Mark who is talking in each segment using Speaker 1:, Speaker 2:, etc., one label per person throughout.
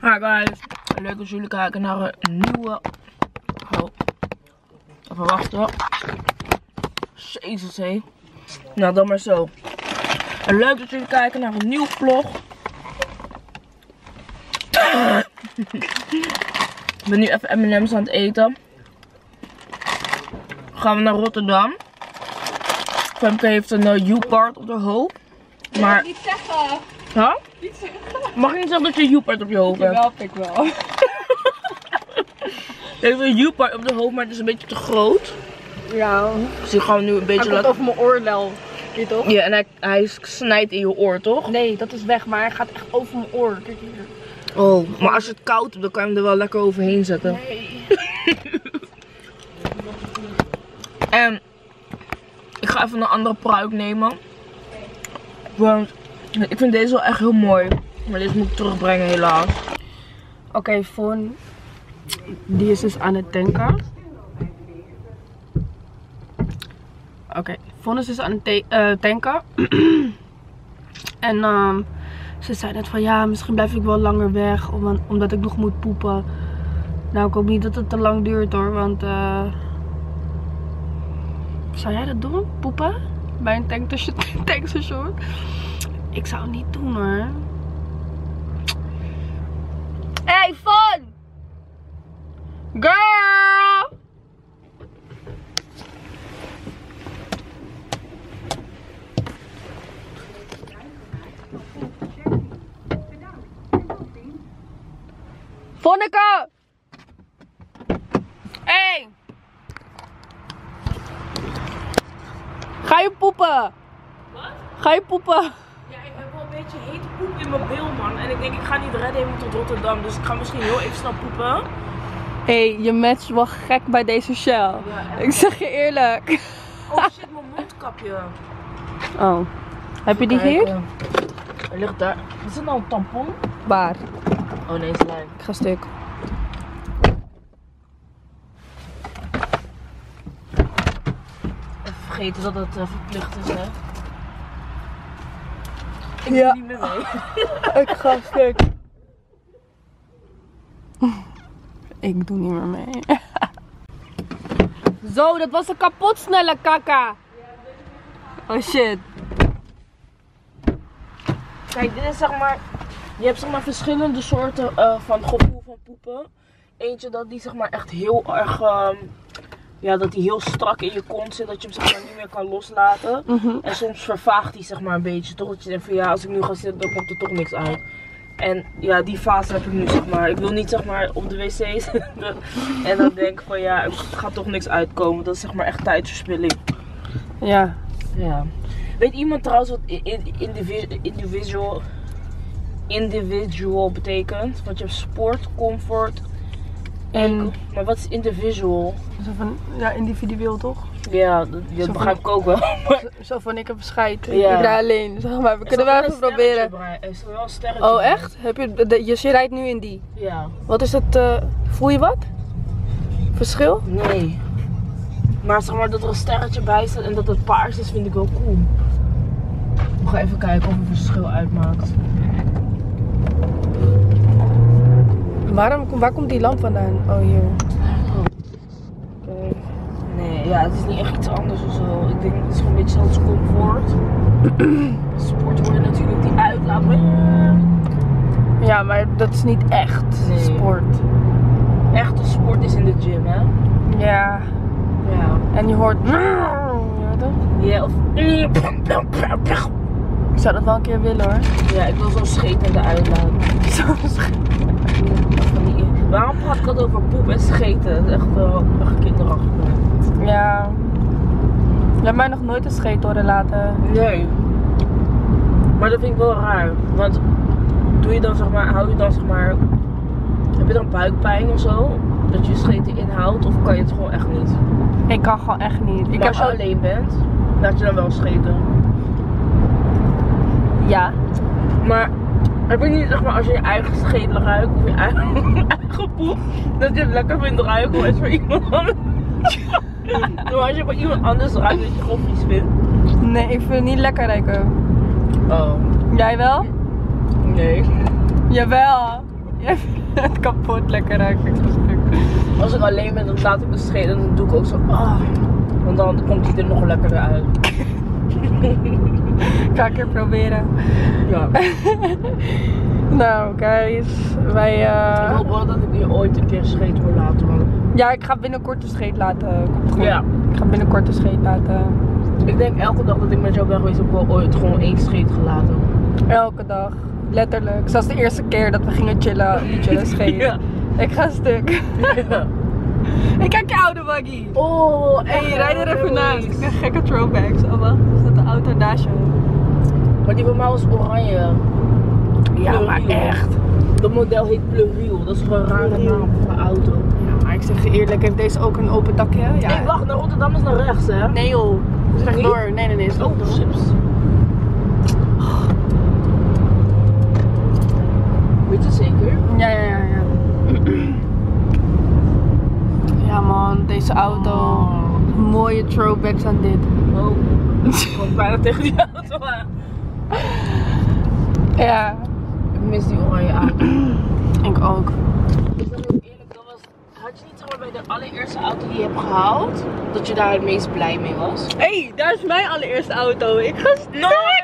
Speaker 1: Hi guys, leuk dat jullie kijken naar een nieuwe... Oh, even wachten. Jezus hé. Nou, dan maar zo. En leuk dat jullie kijken naar een nieuwe vlog. Ik ben nu even M&M's aan het eten. Gaan we naar Rotterdam. Femke heeft een uh, U-part op haar hoofd. Maar...
Speaker 2: Niet zeggen.
Speaker 1: Huh?
Speaker 2: Niet zeggen.
Speaker 1: Mag je niet zeggen dat je een U-part op je hoofd hebt?
Speaker 2: Jawel, ik wel.
Speaker 1: Ik heb een U-part op de hoofd, maar het is een beetje te groot.
Speaker 2: Ja.
Speaker 1: Dus die gaan we nu een
Speaker 2: Hij
Speaker 1: beetje
Speaker 2: komt
Speaker 1: laten...
Speaker 2: over mijn oorlel. Weet je toch?
Speaker 1: Ja, en hij, hij snijdt in je oor, toch?
Speaker 2: Nee, dat is weg, maar hij gaat echt over mijn oor. Kijk hier.
Speaker 1: Oh, maar als het koud hebt, dan kan je hem er wel lekker overheen zetten.
Speaker 2: Nee.
Speaker 1: En ik ga even een andere pruik nemen. Want ik vind deze wel echt heel mooi. Maar deze moet ik terugbrengen helaas.
Speaker 2: Oké, Fon. Die is dus aan het tanken. Oké, Fon is dus aan het eh, tanken. en ehm, ze zei net van ja, misschien blijf ik wel langer weg. om- omdat ik nog moet poepen. Nou, ik hoop niet dat het te lang duurt hoor. Want eh zou jij dat doen? Poepen? Bij een tankstation? Ik zou niet doen hoor. Hey, Fon! Girl! Vonneke! Hey! Ga je poepen?
Speaker 1: Wat?
Speaker 2: Ga je poepen?
Speaker 1: Ja, ik heb wel een beetje hete poep in mijn bil, man. En ik denk, ik ga niet redden helemaal tot Rotterdam. Dus ik ga misschien heel even snel poepen.
Speaker 2: hey, je matcht wel gek bij deze shell.
Speaker 1: Ja.
Speaker 2: Ik zeg je eerlijk.
Speaker 1: Oh shit, mijn mondkapje.
Speaker 2: Oh. Heb je die hier?
Speaker 1: Kijken. Er ligt daar. Is het nou een tampon?
Speaker 2: Waar?
Speaker 1: Oh nee, is lijm.
Speaker 2: Ik ga stuk.
Speaker 1: Even vergeten dat het eh, verplicht is, hè. Ik
Speaker 2: Ja.
Speaker 1: doe niet meer mee.
Speaker 2: Ik ga stuk. Ik doe niet meer mee. Zo, dat was een kapot snelle kaka. Oh shit.
Speaker 1: Kijk, dit is zeg maar. Je hebt zeg maar verschillende soorten eh, van gevoel van poepen. Eentje dat die zeg maar echt heel erg. ehm, ja, dat die heel strak in je kont zit. Dat je hem zeg maar niet meer kan loslaten.
Speaker 2: Mhm.
Speaker 1: En soms vervaagt die zeg maar een beetje. Toch dat je denkt van ja, als ik nu ga zitten, dan komt er toch niks uit. En ja, die fase heb ik nu zeg maar. Ik wil niet zeg maar op de wc zitten. en dan denk ik van ja, er gaat toch niks uitkomen. Dat is zeg maar echt tijdverspilling.
Speaker 2: Ja.
Speaker 1: Ja. Weet iemand trouwens wat i- i- indivi- individual, individual betekent? Want je hebt sport, comfort
Speaker 2: En.
Speaker 1: Maar wat is individual?
Speaker 2: zo van, ja, individueel toch?
Speaker 1: Ja, dat, begrijp ik ook wel.
Speaker 2: Zo, van, ik heb scheid.
Speaker 1: Ja.
Speaker 2: Ik rij alleen. Zeg maar, we kunnen wel even proberen.
Speaker 1: Er wel een sterretje.
Speaker 2: Oh echt? Heb je, de, de- je, je rijdt nu in die.
Speaker 1: Ja.
Speaker 2: Wat is het, eh, voel je wat? Verschil?
Speaker 1: Nee. Maar zeg maar dat er een sterretje bij staat en dat het paars is, vind ik wel cool. We gaan even kijken of het verschil uitmaakt.
Speaker 2: Waarom, waar komt die lamp vandaan? Oh hier.
Speaker 1: Oh. Nee, ja, het is niet echt iets anders of zo. Ik denk dat het is gewoon een beetje zelfs comfort. Sport hoor je natuurlijk die uitlaat.
Speaker 2: Ja, maar dat is niet echt
Speaker 1: Nee.
Speaker 2: sport.
Speaker 1: Echte sport is in de gym, hè?
Speaker 2: Ja.
Speaker 1: Ja.
Speaker 2: En je hoort. Ja,
Speaker 1: of...
Speaker 2: Ik zou dat wel een keer willen hoor.
Speaker 1: Ja, ik wil zo'n schetende uitlaat.
Speaker 2: Zo
Speaker 1: Van die- Waarom praat ik altijd over poep en scheten? Dat is echt wel echt kinderachtig.
Speaker 2: Ja. Je hebt mij nog nooit een scheet horen laten.
Speaker 1: Nee. Maar dat vind ik wel raar. Want doe je dan zeg maar, hou je dan zeg maar, heb je dan buikpijn of zo? Dat je scheten inhoudt of kan je het gewoon echt niet?
Speaker 2: Ik kan gewoon echt niet. Ik
Speaker 1: Maar als je
Speaker 2: ook-
Speaker 1: alleen bent, laat je dan wel scheten.
Speaker 2: Ja.
Speaker 1: Maar heb je niet zeg maar als je je eigen schedel ruikt of je eigen, eigen poep, dat je het lekker vindt ruiken als voor iemand anders. maar als je bij iemand anders ruikt dat je gewoon vies vindt.
Speaker 2: Nee, ik vind het niet lekker ruiken.
Speaker 1: Oh.
Speaker 2: Jij wel?
Speaker 1: Nee.
Speaker 2: Jawel. Jij vindt het kapot lekker ruiken. Ik.
Speaker 1: Als ik alleen ben, dan laat ik me schelen. Dan doe ik ook zo. Ah. Want dan komt hij er nog lekkerder uit.
Speaker 2: Ga ik keer proberen.
Speaker 1: Ja.
Speaker 2: Nou, guys. Wij.
Speaker 1: Ik
Speaker 2: eh,
Speaker 1: hoop wel dat ik nu ooit een keer scheet wil laten. Want
Speaker 2: Ja, ik ga binnenkort de scheet laten. Komt goed.
Speaker 1: Ja.
Speaker 2: Ik ga binnenkort de scheet laten.
Speaker 1: ik denk elke dag dat ik met jou ben geweest, heb ik wel ooit gewoon één scheet gelaten.
Speaker 2: Elke dag. Letterlijk. Zoals de eerste keer dat we gingen chillen. Niet chillen, scheet.
Speaker 1: Ja.
Speaker 2: Ik ga stuk.
Speaker 1: Ja.
Speaker 2: Ik kijk je oude buggy.
Speaker 1: Oh,
Speaker 2: Hé, hey, rijd er even naast. Ik ben gekke throwbacks. Oh, auto naast je.
Speaker 1: Maar die van mij was oranje.
Speaker 2: Ja, maar echt.
Speaker 1: Dat model heet Pluriel. Dat is gewoon een rare naam voor een auto.
Speaker 2: Ja, maar ik zeg je eerlijk, heeft deze ook een open dakje? Ja.
Speaker 1: Nee, wacht, naar Rotterdam is naar rechts, hè?
Speaker 2: Nee joh. Het is rechtdoor. Nee, nee, nee. Is
Speaker 1: Oh, chips. Weet je zeker?
Speaker 2: Ja, ja, ja, ja. Ja man, deze auto. Mooie throwbacks aan dit.
Speaker 1: Oh. Ik kwam bijna tegen die auto aan.
Speaker 2: Ja,
Speaker 1: Ik mis die oranje auto.
Speaker 2: ik ook.
Speaker 1: Ik eerlijk, dat was... Had je niet zeg maar bij de allereerste auto die je hebt gehaald, dat je daar het meest blij mee was?
Speaker 2: Hé, hey, daar is mijn allereerste auto. Ik ga
Speaker 1: Nooit!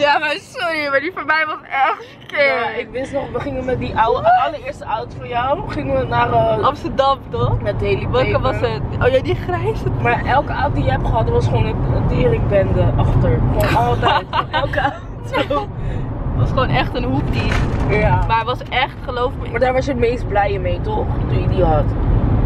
Speaker 2: Ja, maar sorry, maar die van mij was echt
Speaker 1: Ja, ik wist nog, we gingen met die oude, allereerste auto van jou, gingen we naar uh,
Speaker 2: Amsterdam toch?
Speaker 1: met Daily
Speaker 2: Welke was het? Oh ja, die grijze.
Speaker 1: Maar elke auto die je hebt gehad, was gewoon een, teringbende achter. Gewoon altijd. elke auto.
Speaker 2: was gewoon echt een hoeptie.
Speaker 1: Ja.
Speaker 2: Maar het was echt, geloof me.
Speaker 1: Maar daar was je het meest blij mee, toch? Toen je die had.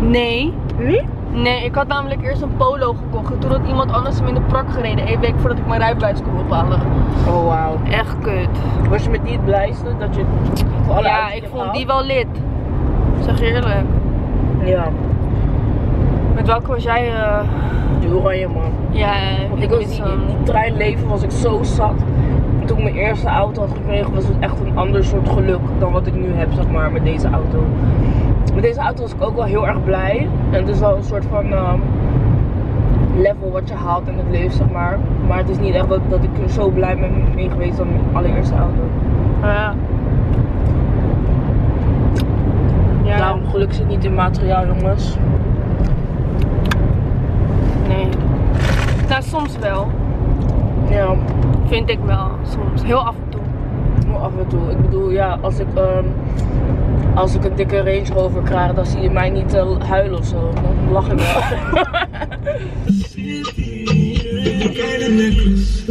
Speaker 2: Nee.
Speaker 1: Nee?
Speaker 2: Nee, ik had namelijk eerst een polo gekocht. En toen had iemand anders hem in de prak gereden. Eén week voordat ik mijn rijbewijs kon ophalen.
Speaker 1: Oh, wauw.
Speaker 2: Echt kut.
Speaker 1: Was je met die het blijste? Dat je voor alle
Speaker 2: ja, ik vond die wel lid. Zeg je eerlijk.
Speaker 1: Ja,
Speaker 2: Met welke was jij? eh
Speaker 1: die oranje man.
Speaker 2: Ja,
Speaker 1: Want ik was
Speaker 2: mis
Speaker 1: die, treinleven was ik zo zat. En toen ik mijn eerste auto had gekregen, was het echt een ander soort geluk dan wat ik nu heb, zeg maar, met deze auto. Met deze auto was ik ook wel heel erg blij. En het is wel een soort van ehm, level wat je haalt in het leven, zeg maar. Maar het is niet echt dat, dat ik er zo blij ben mee geweest dan mijn allereerste auto.
Speaker 2: Ja. Ja,
Speaker 1: Daarom geluk zit niet in materiaal, jongens.
Speaker 2: nee. Nou, soms wel.
Speaker 1: Ja,
Speaker 2: Vind ik wel. Soms. Heel af en toe.
Speaker 1: maar af en toe. Ik bedoel, ja, als ik, ehm, als ik een dikke Range Rover krijg, dan zie je mij niet eh, huilen of zo. Dan lach ik wel.
Speaker 3: Baby, kind of necklace.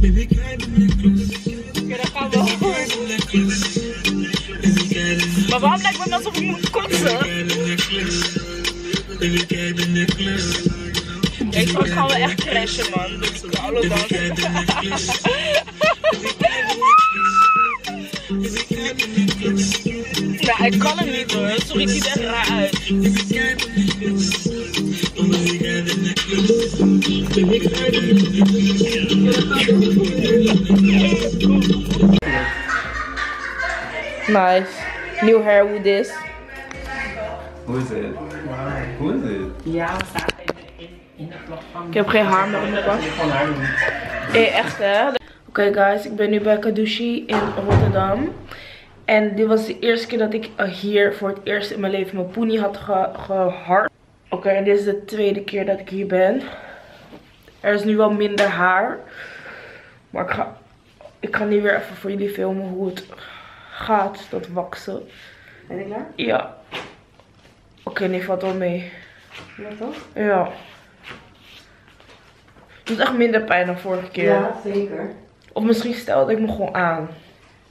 Speaker 3: Baby, kind of necklace.
Speaker 1: Oké, dan gaan we voor.
Speaker 3: Necklace. Baby, kind of
Speaker 1: Maar waarom lijkt het alsof ik moet kotsen? Nee, straks gaan we echt crashen, man. Dus alle dan. Nou, ik kan het niet hoor. Sorry, het ziet er raar uit. Nice. Nieuw hair, hoe this?
Speaker 4: Hoe is het? Hoe is het?
Speaker 1: Ik heb geen haar meer op mijn pas. Eh, echt hè? Oké guys, ik ben nu bij Kadushi in Rotterdam. En dit was de eerste keer dat ik eh, hier voor het eerst in mijn leven mijn poenie had ge gehard. Oké, en dit is de tweede keer dat ik hier ben. Er is nu wel minder haar. Maar ik ga, ik ga nu weer even voor jullie filmen hoe het gaat, dat waksen.
Speaker 5: Ben je klaar?
Speaker 1: Ja. Oké, nee, valt wel mee.
Speaker 5: Ja, toch?
Speaker 1: Ja. Het doet echt minder pijn dan vorige keer.
Speaker 5: Ja, zeker.
Speaker 1: Of misschien stelde ik me gewoon aan.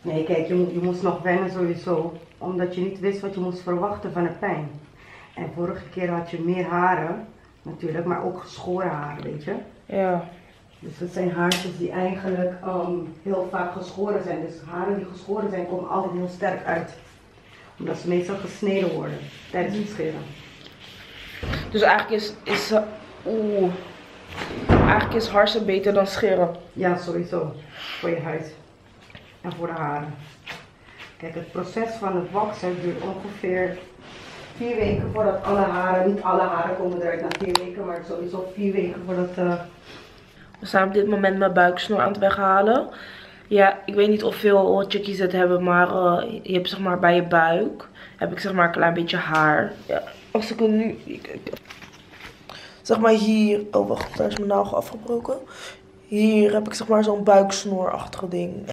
Speaker 5: Nee, kijk, je, je moest nog wennen sowieso. Omdat je niet wist wat je moest verwachten van de pijn. En vorige keer had je meer haren, natuurlijk, maar ook geschoren haren, weet je.
Speaker 1: Ja.
Speaker 5: Dus dat zijn haartjes die eigenlijk ehm, heel vaak geschoren zijn. Dus haren die geschoren zijn komen altijd heel sterk uit. Omdat ze meestal gesneden worden tijdens het scheren.
Speaker 1: Dus eigenlijk is, is eh, oeh. Eigenlijk is harsen beter dan scheren.
Speaker 5: Ja, sowieso. Voor je huid. En voor de haren. Kijk, het proces van het waksen duurt ongeveer vier weken voordat alle haren, niet alle haren komen eruit na vier weken, maar sowieso vier weken voordat, eh
Speaker 1: We zijn op dit moment mijn buiksnoer aan het weghalen. Ja, ik weet niet of veel chickies het hebben, maar eh, je hebt zeg maar bij je buik heb ik zeg maar een klein beetje haar. Ja, als ik het nu... Zeg maar hier... Oh wacht, daar is mijn nagel afgebroken. Hier heb ik zeg maar zo'n buiksnoorachtige ding.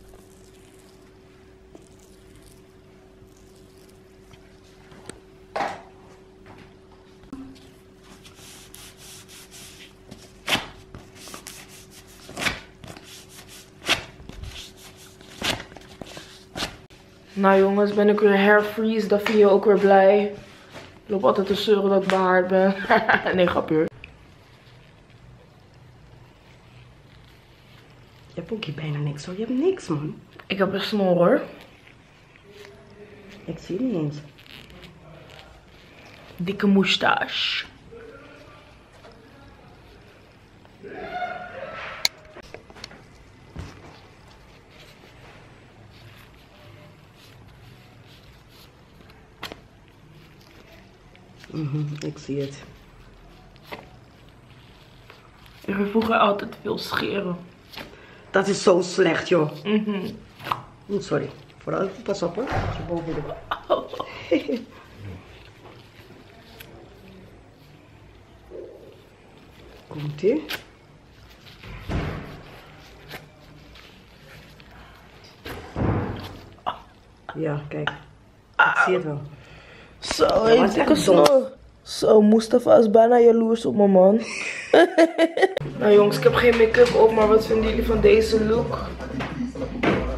Speaker 1: Nou jongens, ben ik weer hair freeze. Dat vind je ook weer blij. Ik loop altijd te zeuren dat ik behaard ben. nee, grapje.
Speaker 5: Je hebt ook hier bijna niks hoor. Je hebt niks man.
Speaker 1: Ik heb een snor hoor.
Speaker 5: Ik zie het niet eens.
Speaker 1: Dikke moustache.
Speaker 5: Ik zie het.
Speaker 1: Ik heb vroeger altijd veel scheren.
Speaker 5: Dat is zo slecht joh.
Speaker 1: Mhm.
Speaker 5: Oeh, sorry. Vooral, pas op hoor. Als je boven de... Komt ie. Ja, kijk. Ik zie het wel.
Speaker 1: Zo,
Speaker 5: echt.
Speaker 1: Zo, Mustafa is bijna jaloers op mijn man. nou jongens, ik heb geen make-up op, maar wat vinden jullie van deze look?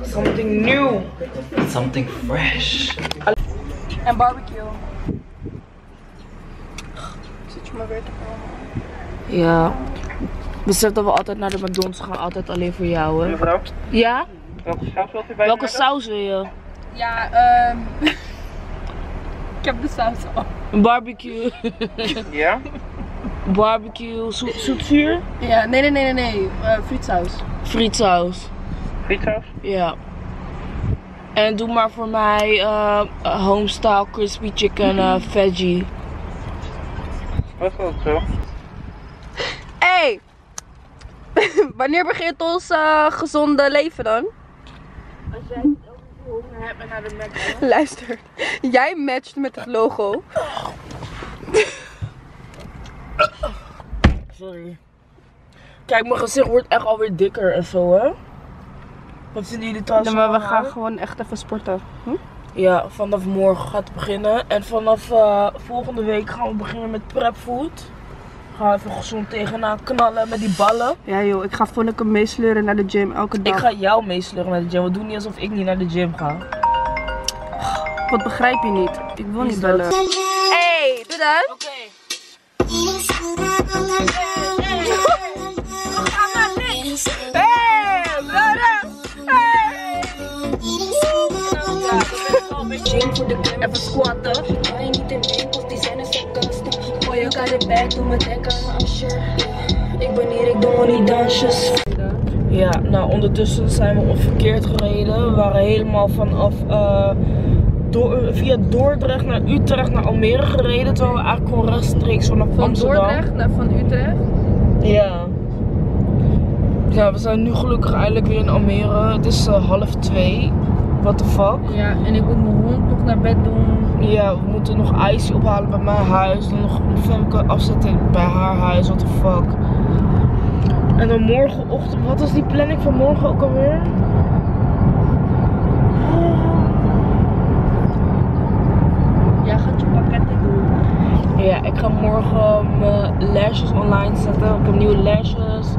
Speaker 1: Something new.
Speaker 4: Something fresh.
Speaker 2: En barbecue. Zit je maar weer te komen.
Speaker 1: Ja. Besef dat we altijd naar de McDonald's gaan, altijd alleen voor jou, hè?
Speaker 6: Mevrouw,
Speaker 1: Ja?
Speaker 6: welke saus wilt u bij
Speaker 1: Welke saus wil je?
Speaker 2: Ja, ehm. ik heb de saus al.
Speaker 1: Een barbecue.
Speaker 6: Ja?
Speaker 1: barbecue, zoet, zoetzuur?
Speaker 2: Ja, nee, nee, nee, nee, nee. eh, frietsaus.
Speaker 1: Frietsaus.
Speaker 6: Frietsaus?
Speaker 1: Ja. En doe maar voor mij eh, homestyle crispy chicken eh, veggie.
Speaker 6: Wat is dat zo?
Speaker 2: Hey! Wanneer begint ons eh, gezonde leven dan?
Speaker 1: Als jij het over hebt en naar de Mac
Speaker 2: Luister, jij matcht met het logo.
Speaker 1: Sorry. Kijk, mijn gezicht wordt echt alweer dikker en zo, hè? Wat vinden jullie trouwens?
Speaker 2: maar we gaan
Speaker 1: haar?
Speaker 2: gewoon echt even sporten. Hm?
Speaker 1: Ja, vanaf morgen gaat het beginnen. En vanaf eh, volgende week gaan we beginnen met prepfood. Gaan we even gezond tegenaan knallen met die ballen.
Speaker 2: Ja joh, ik ga Vonneke meesleuren naar de gym elke dag.
Speaker 1: Ik ga jou meesleuren naar de gym. We doen niet alsof ik niet naar de gym ga.
Speaker 2: Wat begrijp je niet? Ik wil niet bellen. Hey, doe dat.
Speaker 1: Oké.
Speaker 2: Hey, brother. Hey.
Speaker 1: Even squatten.
Speaker 7: Je kan het back, doe me denken aan Usher. Ik ben hier, ik doe maar niet dansjes.
Speaker 1: Ja, nou ondertussen zijn we verkeerd gereden. We waren helemaal vanaf eh, door, via Dordrecht naar Utrecht naar Almere gereden. Terwijl we eigenlijk gewoon rechtstreeks vanaf
Speaker 2: Van
Speaker 1: Amsterdam.
Speaker 2: Dordrecht naar van Utrecht.
Speaker 1: Ja. Ja, we zijn nu gelukkig eindelijk weer in Almere. Het is eh, half twee. What the fuck?
Speaker 2: Ja, en ik moet mijn hond nog naar bed doen.
Speaker 1: Ja, we moeten nog ijsje ophalen bij mijn huis. Dan nog Femke afzetten bij haar huis. What the fuck? En dan morgenochtend, wat is die planning van morgen ook alweer?
Speaker 2: Jij gaat je pakketten doen.
Speaker 1: Ja, ik ga morgen mijn lashes online zetten. Ik heb nieuwe lashes.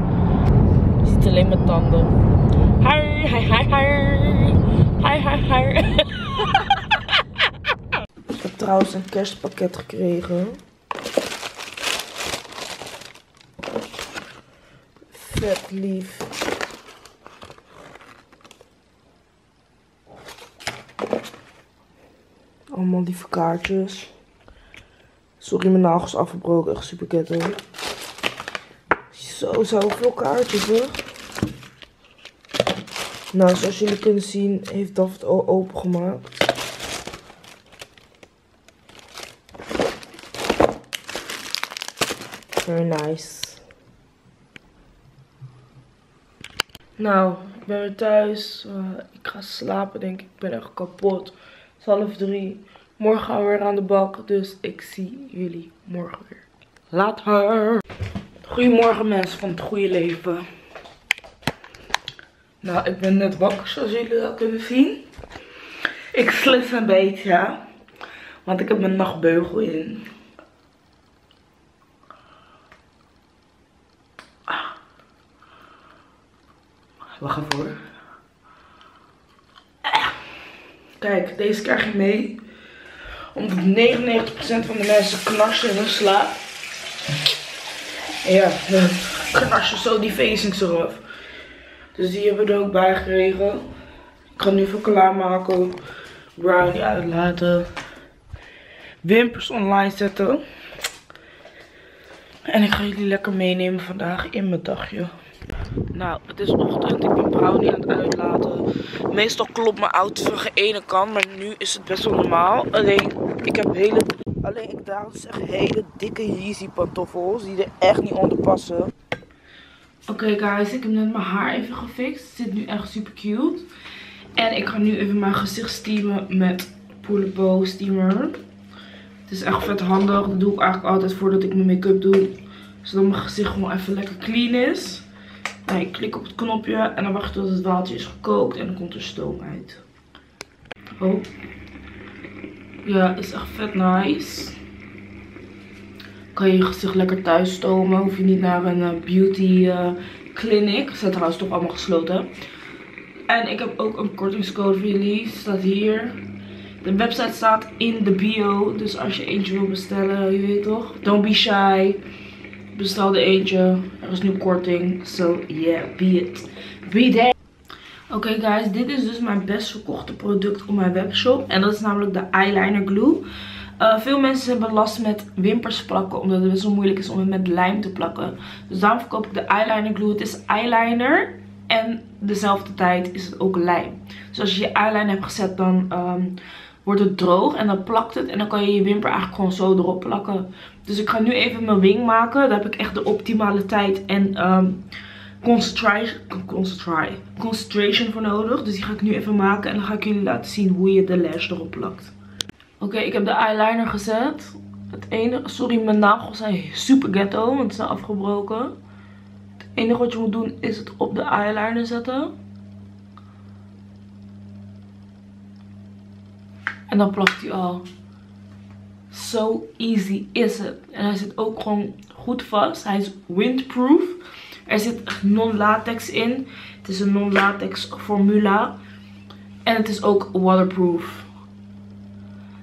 Speaker 1: Alleen mijn tanden. Hi, hi, hi, hi. Hi, hi, hi. ik heb trouwens een kerstpakket gekregen. Vet lief. Allemaal lieve kaartjes. Sorry, mijn nagels afgebroken. Echt super ghetto. Zo, zoveel kaartjes, hè. Nou, zoals jullie kunnen zien, heeft het al opengemaakt. Very nice. Nou, ik ben weer thuis. Eh, ik ga slapen denk ik. Ik ben echt kapot. Het is half drie. Morgen gaan we weer aan de bak. Dus ik zie jullie morgen weer. Later. Goedemorgen mensen van het goede leven. Nou, ik ben net wakker zoals jullie wel kunnen zien. Ik slis een beetje. Want ik heb mijn nachtbeugel in. Ah. Wacht even. Ah. Kijk, deze krijg je mee. Omdat 99% van de mensen knarsen in hun slaap. Ja, knarsen zo die facings eraf. Dus die hebben we er ook bij gekregen. Ik ga nu even klaarmaken. Brownie uitlaten. Wimpers online zetten. En ik ga jullie lekker meenemen vandaag in mijn dagje. Nou, het is ochtend. Ik ben brownie aan het uitlaten. Meestal klopt mijn outfit van de ene kant, maar nu is het best wel normaal. Alleen, ik heb hele, alleen ik daarom zeg hele dikke Yeezy pantoffels die er echt niet onder passen. Oké guys, ik heb net mijn haar even gefixt. Het zit nu echt super cute. En ik ga nu even mijn gezicht steamen met Poulepo steamer. Het is echt vet handig. Dat doe ik eigenlijk altijd voordat ik mijn make-up doe. Zodat mijn gezicht gewoon even lekker clean is. Ik klik op het knopje en dan wacht ik tot het water is gekookt en dan komt er stoom uit. Oh. Ja, is echt vet nice. Kan je gezicht lekker thuis stomen. Hoef je niet naar een eh, beauty uh, clinic. Ze zijn trouwens toch allemaal gesloten. En ik heb ook een kortingscode voor jullie. Staat hier. De website staat in de bio. Dus als je eentje wil bestellen, je weet toch. Don't be shy. Bestel de eentje. Er is nu korting. So yeah, be it. Be there. Oké guys, dit is dus mijn best verkochte product op mijn webshop. En dat is namelijk de eyeliner glue. Uh, veel mensen hebben last met wimpers plakken. Omdat het best wel moeilijk is om het met lijm te plakken. Dus daarom verkoop ik de eyeliner glue. Het is eyeliner. En dezelfde tijd is het ook lijm. Dus als je je eyeliner hebt gezet dan um, wordt het droog. En dan plakt het. En dan kan je je wimper eigenlijk gewoon zo erop plakken. Dus ik ga nu even mijn wing maken. Daar heb ik echt de optimale tijd en concentration, concentration voor nodig. Dus die ga ik nu even maken. En dan ga ik jullie laten zien hoe je de lash erop plakt. Oké, ik heb de eyeliner gezet. Het enige, sorry, mijn nagels zijn super ghetto, want ze zijn afgebroken. Het enige wat je moet doen is het op de eyeliner zetten. En dan plakt hij al. So easy is het. En hij zit ook gewoon goed vast. Hij is windproof. Er zit non-latex in. Het is een non-latex formula. En het is ook waterproof.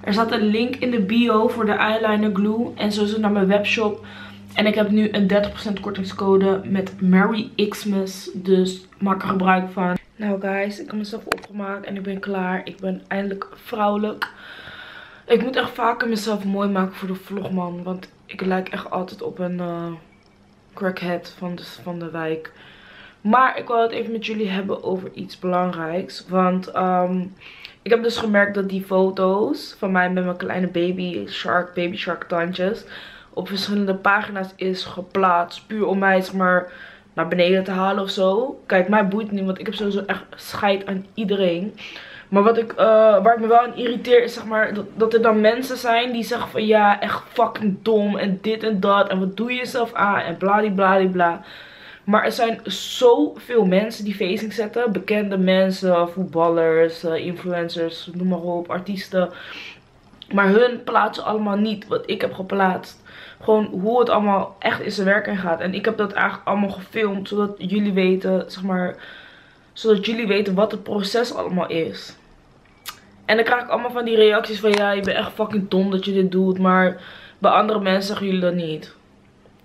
Speaker 1: Er staat een link in de bio voor de eyeliner glue. En zo is naar mijn webshop. En ik heb nu een 30% kortingscode met Merry Xmas. Dus maak er gebruik van. Nou guys, ik heb mezelf opgemaakt en ik ben klaar. Ik ben eindelijk vrouwelijk. Ik moet echt vaker mezelf mooi maken voor de vlogman. Want ik lijk echt altijd op een uh, crackhead van de, van de wijk. Maar ik wil het even met jullie hebben over iets belangrijks. Want um, ik heb dus gemerkt dat die foto's van mij met mijn kleine baby shark, baby shark tandjes op verschillende pagina's is geplaatst. Puur om mij zeg maar naar beneden te halen of zo. Kijk, mij boeit niet, want ik heb sowieso echt scheid aan iedereen. Maar wat ik, uh, waar ik me wel aan irriteer is zeg maar dat, er dan mensen zijn die zeggen van ja, echt fucking dom en dit en dat. En wat doe je jezelf aan en bladibladibla. bla. Maar er zijn zoveel mensen die facing zetten. Bekende mensen, voetballers, uh, influencers, noem maar op, artiesten. Maar hun plaatsen allemaal niet wat ik heb geplaatst. Gewoon hoe het allemaal echt in zijn werking gaat. En ik heb dat eigenlijk allemaal gefilmd. Zodat jullie weten, zeg maar. Zodat jullie weten wat het proces allemaal is. En dan krijg ik allemaal van die reacties van ja, je bent echt fucking dom dat je dit doet. Maar bij andere mensen zeggen jullie dat niet.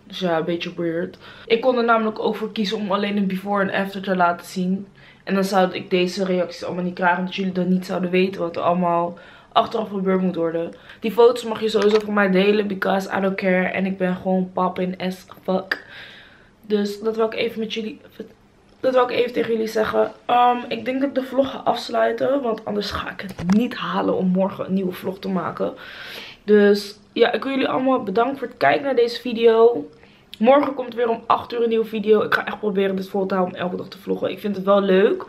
Speaker 1: Dus ja, een beetje weird. Ik kon er namelijk ook voor kiezen om alleen een before en after te laten zien. En dan zou ik deze reacties allemaal niet krijgen. Omdat jullie dan niet zouden weten wat er allemaal achteraf gebeurd moet worden. Die foto's mag je sowieso voor mij delen. Because I don't care. En ik ben gewoon poppin as fuck. Dus dat wil ik even met jullie... Dat wil ik even tegen jullie zeggen. Um, ik denk dat ik de vlog ga afsluiten. Want anders ga ik het niet halen om morgen een nieuwe vlog te maken. Dus ja, ik wil jullie allemaal bedanken voor het kijken naar deze video. Morgen komt weer om 8 uur een nieuwe video. Ik ga echt proberen dit vol te houden om elke dag te vloggen. Ik vind het wel leuk.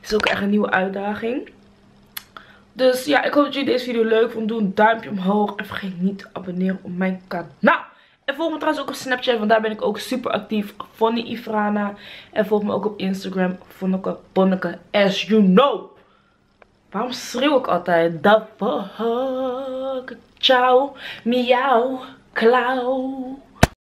Speaker 1: Het is ook echt een nieuwe uitdaging. Dus ja, ik hoop dat jullie deze video leuk vonden. Doe een duimpje omhoog. En vergeet niet te abonneren op mijn kanaal. En volg me trouwens ook op Snapchat, want daar ben ik ook super actief. Vonnie Ifrana. En volg me ook op Instagram. Vonneke Bonneke, as you know. Waarom schreeuw ik altijd? The fuck? Ciao. Miauw. Klauw.